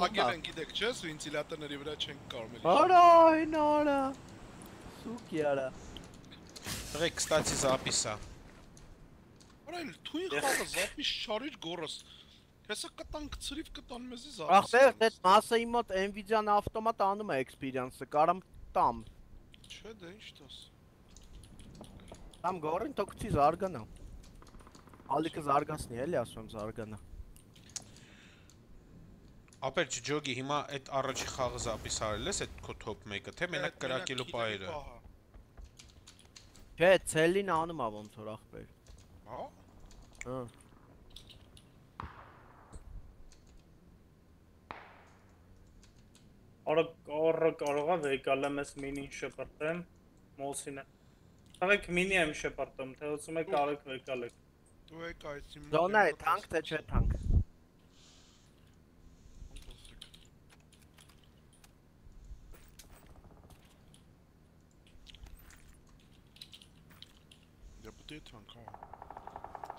հագել են գիտեք չէ, վենտիլատորների վրա չեն կարող էլի։ Արա, այն արա։ Սուկի արա։ Եղեք, կստացի զապիսա։ Որայլ թույն խաղը զապի շարիր գորս։ Հեսա կտան կծրիվ կտան մեզի Ախտեր, զապի։ այդ մասը իմ մոտ Nvidia-ն ավտոմատ անում է experience-ը, կարամ տամ։ Չէ, դե ինչ տաս։ Տամ գորին թոքցի զարգանա։ Ալիքը զարգացնի, էլի ասում զարգանա։ Ապեր ջոգի հիմա այդ առաջի խաղը զապիս արել ես այդ քո top 1-ը, թե մենակ կրակելու բայրը։ Չէ, ցելին անում ա ոնց որ ախպեր։ Հա։ Հա։ Արա կարը կարողա վեկալեմ ես մինին շպրտեմ մոսինը։ Թաղեք մինի եմ շպրտում, թե ուզում եք արեք վեկալեք։ Դու եք այս իմ Զոնա է թանկ թե չէ թանկ։ Դե պետք է թանկ հա։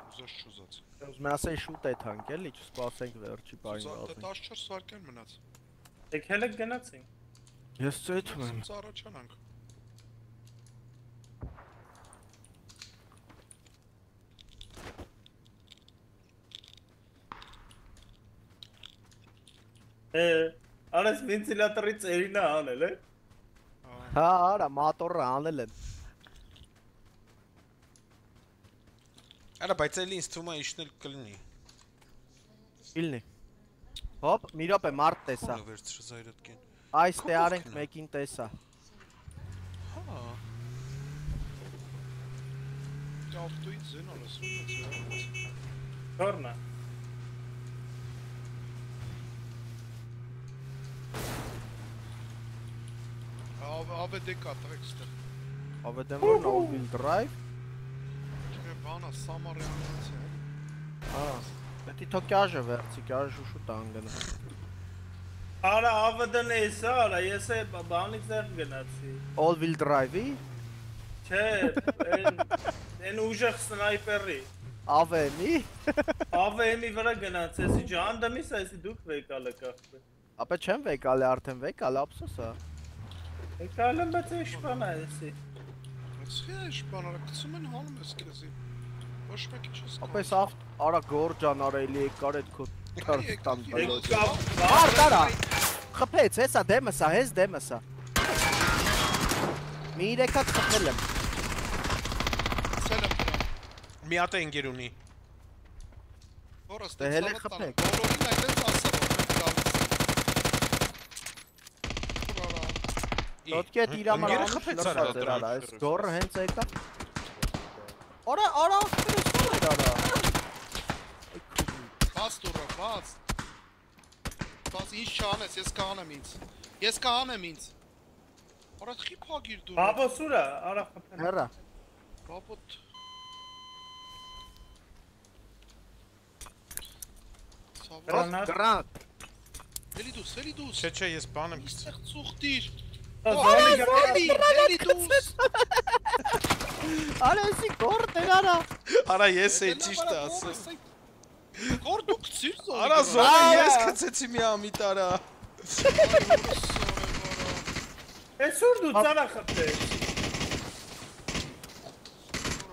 Ուզած չուզած։ Ուզում եմ ասել շուտ է թանկ էլի, չսպասենք վերջի բային Դե ասենք։ 14 վայրկյան մնաց։ Եք հելեք գնացին։ Ես ծեթում եմ։ Սա առաջանանք։ Է, արես վենտիլատորի ծերինը անել է։ Հա, արա, մատորը անել եմ։ Արա, բայց էլի ինձ թվում է իշնել կլինի։ Իլնի։ Հոպ, մի րոպե մարդ տեսա։ Ո՞րը վերցրը զայրդ կեն։ Այս տե արենք մեկին տեսա։ Հա։ Դա ավտոից զեն արես ոնց։ Կորնա։ Ավ ավեդե կատրեք ստեղ։ Ավետեմ որ no wheel drive։ Չէ, բանա Սամարյանից է։ Հա։ Պետք է թո կյաժը վերցի, կյաժը շուտ անգնա։ Արա ավդն է սա, արա ես է բանից դեռ գնացի։ All wheel drive-ի Չէ, այն այն ուժեղ սնայպերի։ ավենի։ AVM-ի վրա գնացեցի, ջանդամիս այսի դուք վեկալը կախվի։ Ապա չեմ վեկալ է արդեն վեկալ ափսոս է։ Վեկալը բան է էսի։ Ոնց է շփանարը գցում են հանում ես քեզի։ Ոչ մեկի չես։ Ապա էս ավտ արա գորջան արելի է կար այդ քո քրստան բլոկ։ Եկավ։ Արդ արա։ Խփեց, հեսա դեմս է, հես դեմս է։ Մի երեք հատ խփել եմ։ Մի հատ է ընկեր ունի։ Որս Դե հելը խփեք։ Բոլորին այդպես ասա որ գալիս։ Դոտքի այդ իր համար Ընկերը անում խփեց արա, այս գորը հենց եկա։ Արա, արա, քրստոն էր արա։ Բաց դուրը, բաց։ Բաց ինչ չանես, ես կանեմ ինձ։ Ես կանեմ ինձ։ Արա խի փագիր դուրը։ Բաբոսուրա, արա խփեն։ Հերա։ Սավա։ Գրանատ։ Գրանտ։ Էլի դուս, էլի դուս։ Չէ, չէ, ես բան եմ գցել։ Այստեղ ծուխտիր։ Էլի, էլի դուս։ Արա, էսի գորդ էր արա։ Արա, ես էի ճիշտ դու գցիր զո։ Արա, զոնը ես գցեցի մի ամիտ արա։ Այսուր դու ծանա խփես։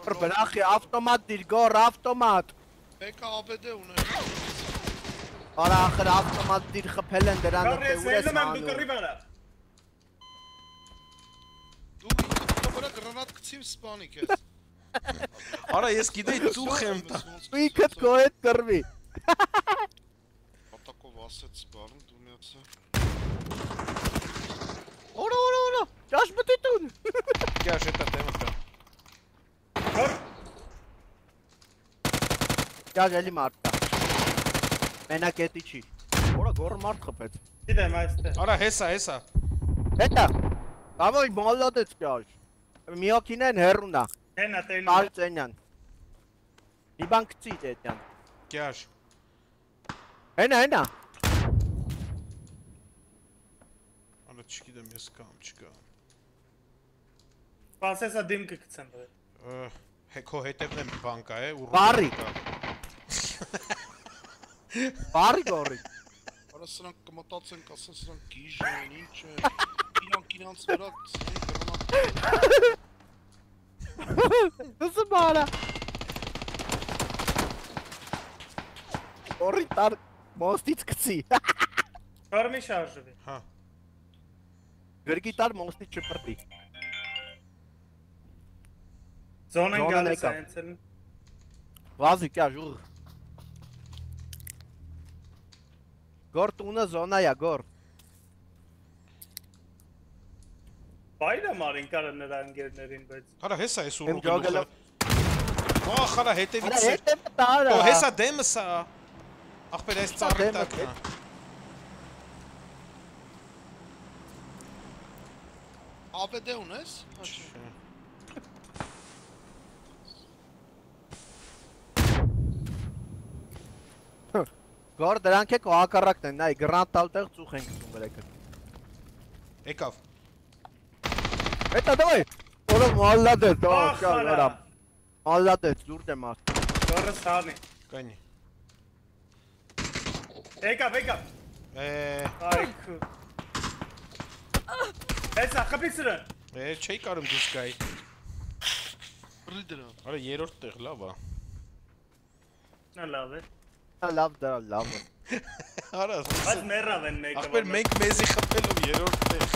Բրախի ավտոմատ դիր գոր ավտոմատ։ Մեկը ABD ուներ։ Արա ախր ավտոմատ դիր խփել են դրան Կարի դե ես ուր ես ելնում եմ դու անում։ կռի վրա։ Դու ինքդ վրա գրանատ գցիմ սպանի քեզ։ Արա, ես գիտեի ծուխ եմ տա։ Ու ինքդ քո հետ կռվի։ Պատակով ասեց սպանում դու միացա։ Օրա օրա օրա։ Ճաշ բտիտուն։ Կյաշ էտա դեմը կա։ Ճաշ էլի մարդ կա։ Մենակ էտի չի։ Օրա գորը մարդ խփեց։ Գիտեմ այստեղ։ Արա, հեսա, հեսա։ Հետա։ Բավոյ մոլոդեց ճաշ։ Մի օքին են հերունա։ Հենա տելում։ Արծենյան։ Մի բան կցի դետյան։ Կյաշ։ Հենա հենա։ Արա, չգիտեմ, ես կամ չկա։ Սպասեսա դիմքը գցեմ բրե։ Հեքո հետևն եմ բանկա է ու Բարի։ Բարի գորի։ Արա սրանք կմտածենք, ասեն սրանք գիժ են, ինչ է։ Իրանք իրանց վրա Vamos embora! Oh, Ritar! Most it's que si! Dorme e charge, vi! Ha! Ver guitar, most it's! Zona em galera, sem! Vazio, que ajuda! Gort, uma zona e a gort! Բայրը մարին կարը նրա ընկերներին, բայց Արա հեսա էս ու ջոգելը։ Ահ, արա հետևից է։ հետ եմ տարա։ Ո հեսա դեմը սա։ Ախպեր այս ծառի տակն է։ APD ունես։ Հա, Գոր դրանք է կոակարակն են, նայ գրանտ տալ տեղ ծուխ են գցում երեքը։ Եկավ։ Հետա դավայ։ Որը մալլադե, դա Ախ, կա արա։ վրա։ Մալլադե դուրդ է մարդ։ դորը սանի։ Կանի։ Եկավ, եկավ։ Է, Այք։ Հեսա խփիցրը։ է, չի կարում դուրս գայի։ Բռի դրա։ Արա երրորդ տեղ լավ է։ Նա լավ է։ Ա, Լավ դա լավ։ է։ Արա, Բայց մեռավ են մեկը։ ախպեր մենք մեզի խփելով երրորդ տեղ։